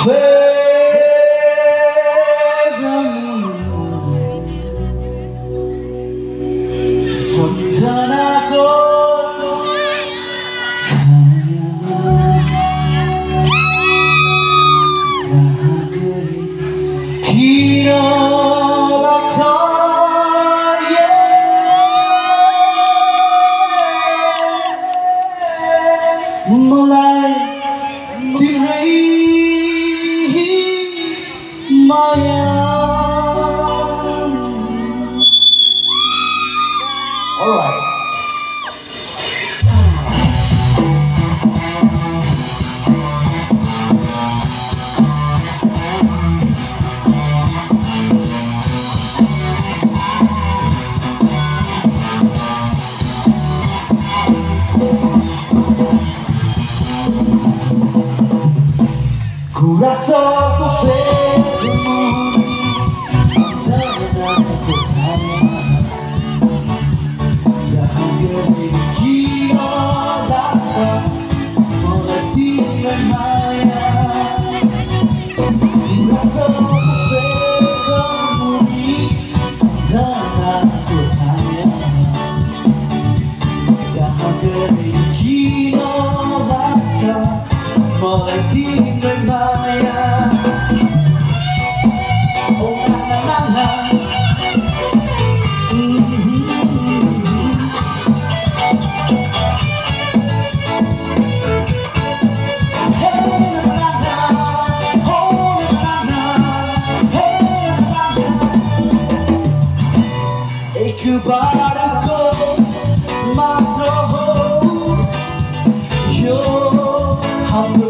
세상을 선전하고 몰라 Alright. Coração do ser Molekülün maya Oh na. Hey na na na Oh Hey na na na Ekbara ko Matro Yo Hamburg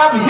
have